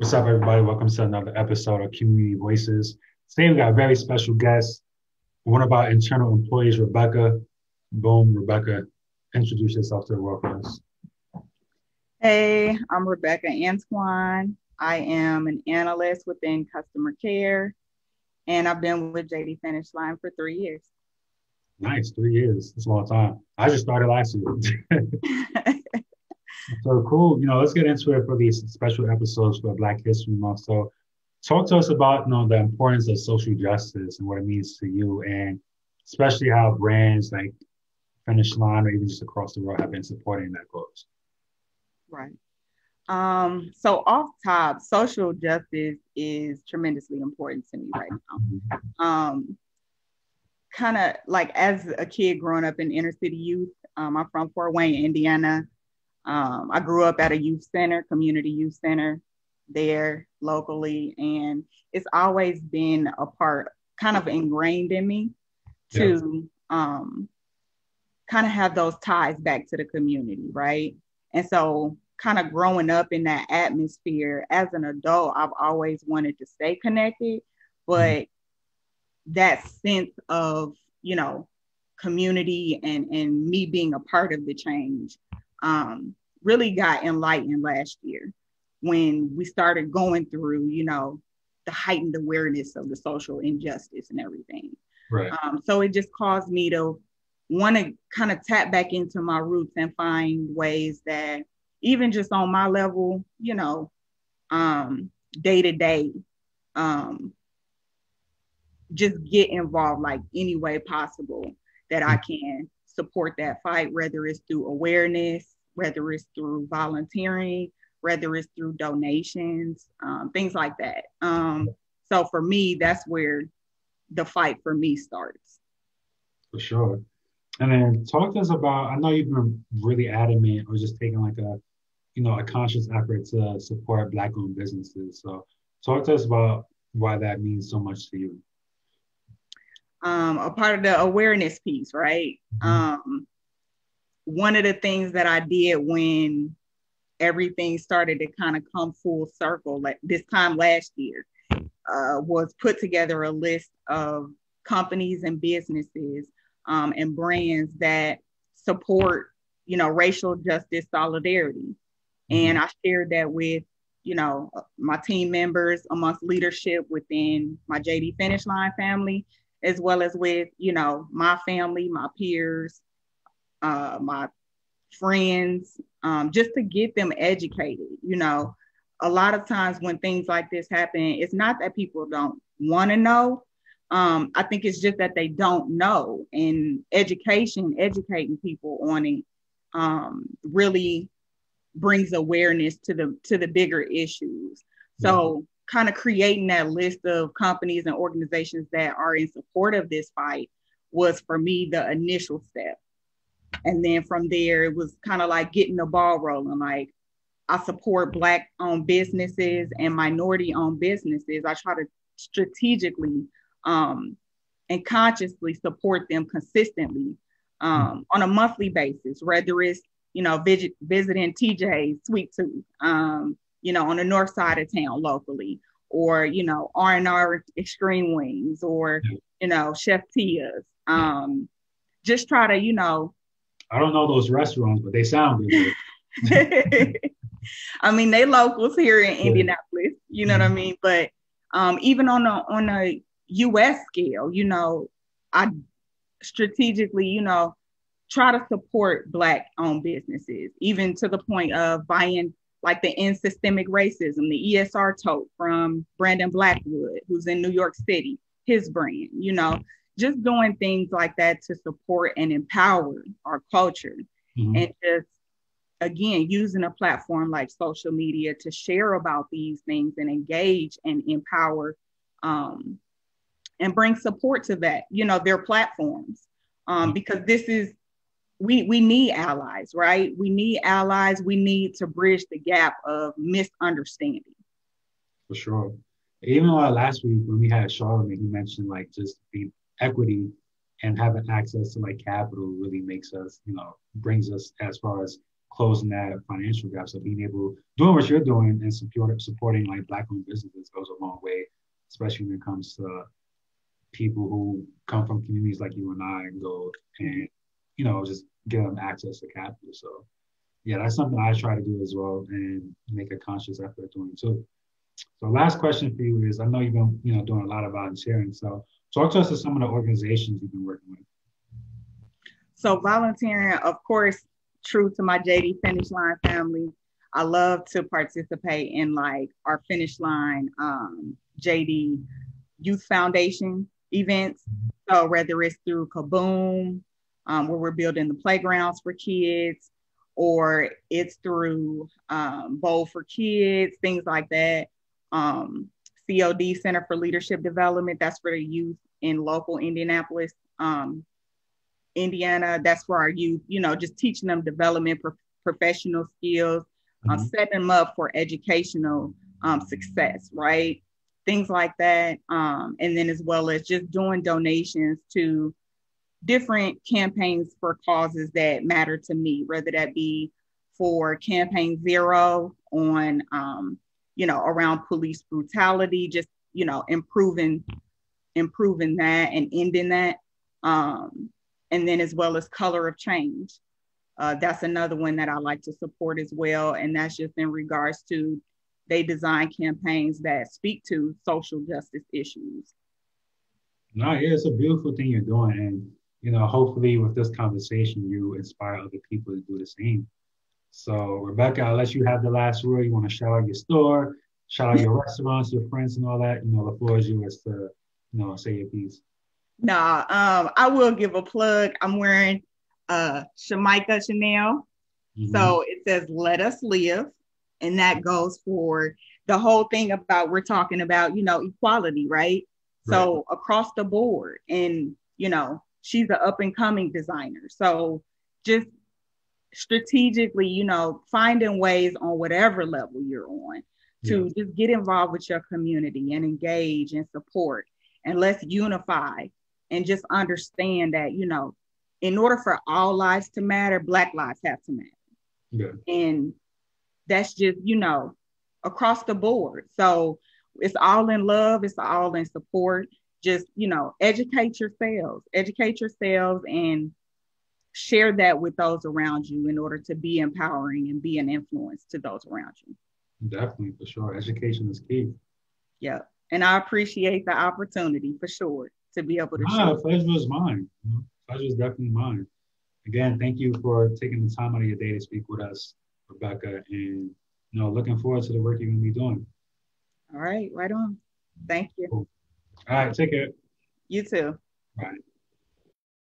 What's up, everybody? Welcome to another episode of Community Voices. Today we got a very special guest, one of our internal employees, Rebekah. Boom, Rebekah, introduce yourself to the world for us. Hey, I'm Rebekah Antwan. I am an analyst within customer care, and I've been with JD Finish Line for three years. Nice, three years. That's a long time. I just started last year. So cool. You know, let's get into it for these special episodes for Black History Month. So talk to us about, you know, the importance of social justice and what it means to you and especially how brands like Finish Line or even just across the world have been supporting that cause. Right. Um, so off top, social justice is tremendously important to me right now. Mm-hmm. Um, kind of like as a kid growing up in inner city youth, um, I'm from Fort Wayne, Indiana. Um, I grew up at a youth center, community youth center there locally, and it's always been a part, kind of ingrained in me to um, kind of have those ties back to the community, right? And so, kind of growing up in that atmosphere as an adult, I've always wanted to stay connected, but mm-hmm. that sense of, you know, community and and me being a part of the change um, really got enlightened last year when we started going through, you know, the heightened awareness of the social injustice and everything. Right. Um, so it just caused me to want to kind of tap back into my roots and find ways that even just on my level, you know, um, day to day, um, just get involved like any way possible that I mm. can support that fight, whether it's through awareness, whether it's through volunteering, whether it's through donations, um, things like that. Um, so for me, that's where the fight for me starts. For sure. And then talk to us about, I know you've been really adamant or just taking like a, you know, a conscious effort to support Black owned businesses. So talk to us about why that means so much to you. Um, a part of the awareness piece, right? Mm-hmm. Um, one of the things that I did when everything started to kind of come full circle, like this time last year, uh, was put together a list of companies and businesses um, and brands that support, you know, racial justice solidarity. And mm-hmm. I shared that with, you know, my team members amongst leadership within my JD Finish Line family, as well as with, you know, my family, my peers, uh, my friends, um, just to get them educated. You know, a lot of times when things like this happen, it's not that people don't want to know. Um, I think it's just that they don't know. And education, educating people on it, um, really brings awareness to the to the bigger issues. So, mm-hmm. kind of creating that list of companies and organizations that are in support of this fight was for me the initial step. And then from there, it was kind of like getting the ball rolling. Like I support Black owned businesses and minority owned businesses. I try to strategically um, and consciously support them consistently um, on a monthly basis, whether it's, you know, visit, visiting TJ's Sweet Tooth, um, you know, on the north side of town locally, or, you know, R&R Extreme Wings, or, you know, Chef Tia's. Um, just try to, you know, I don't know those restaurants, but they sound good. I mean, they locals here in Indianapolis, you know mm-hmm. what I mm-hmm. mean? But um, even on a on a US scale, you know, I strategically, you know, try to support black owned businesses, even to the point of buying like the end systemic racism, the ESR tote from Brandon Blackwood, who's in New York City, his brand, you know, just doing things like that to support and empower our culture. Mm-hmm. and just again using a platform like social media to share about these things and engage and empower um, and bring support to that you know their platforms. Um, mm-hmm. because this is we we need allies right? We need allies. We need to bridge the gap of misunderstanding. For sure. Even uh, last week when we had Charlamagne he mentioned like just be equity and having access to like capital really makes us, you know, brings us as far as closing that financial gap. So being able doing what you're doing and support, supporting like black owned businesses goes a long way, especially when it comes to people who come from communities like you and I and go and you know just give them access to capital. So yeah, that's something I try to do as well and make a conscious effort doing too. So last question for you is I know you've been you know doing a lot of volunteering. So talk to us about some of the organizations you've been working with. So volunteering, of course, true to my JD Finish Line family. I love to participate in like our Finish Line um, JD Youth Foundation events. So whether it's through Kaboom, um, where we're building the playgrounds for kids, or it's through um, Bowl for Kids, things like that. Um, COD Center for Leadership Development, that's for the youth in local Indianapolis, um, Indiana. That's for our youth, you know, just teaching them development, pro- professional skills, um, mm-hmm. setting them up for educational um, success, right? Things like that. Um, and then as well as just doing donations to different campaigns for causes that matter to me, whether that be for campaign zero on, um, you know, around police brutality, just, you know, improving, improving that and ending that. Um, and then as well as color of change. Uh, that's another one that I like to support as well. And that's just in regards to they design campaigns that speak to social justice issues. No, yeah, it's a beautiful thing you're doing. And, you know, hopefully with this conversation, you inspire other people to do the same. So, Rebekah, I'll let you have the last word. You want to shout out your store, shout out your restaurants, your friends, and all that. You know, the floor is yours to, you know, say your piece. Nah, um, I will give a plug. I'm wearing uh Shamika Chanel. Mm-hmm. So it says let us live. And that goes for the whole thing about we're talking about, you know, equality, right? right. So across the board. And, you know, she's an up and coming designer. So just strategically, you know, finding ways on whatever level you're on to yeah. just get involved with your community and engage and support and let's unify and just understand that, you know, in order for all lives to matter, Black lives have to matter. Yeah. And that's just, you know, across the board. So it's all in love, it's all in support. Just, you know, educate yourselves, educate yourselves and share that with those around you in order to be empowering and be an influence to those around you. Definitely, for sure. Education is key. Yeah. And I appreciate the opportunity for sure to be able to ah, share. pleasure is mine. Pleasure is definitely mine. Again, thank you for taking the time out of your day to speak with us, Rebekah, and you know, looking forward to the work you're gonna be doing. All right, right on. Thank you. Cool. All right, take care. You too. Bye.